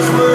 Christmas.